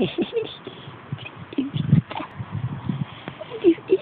you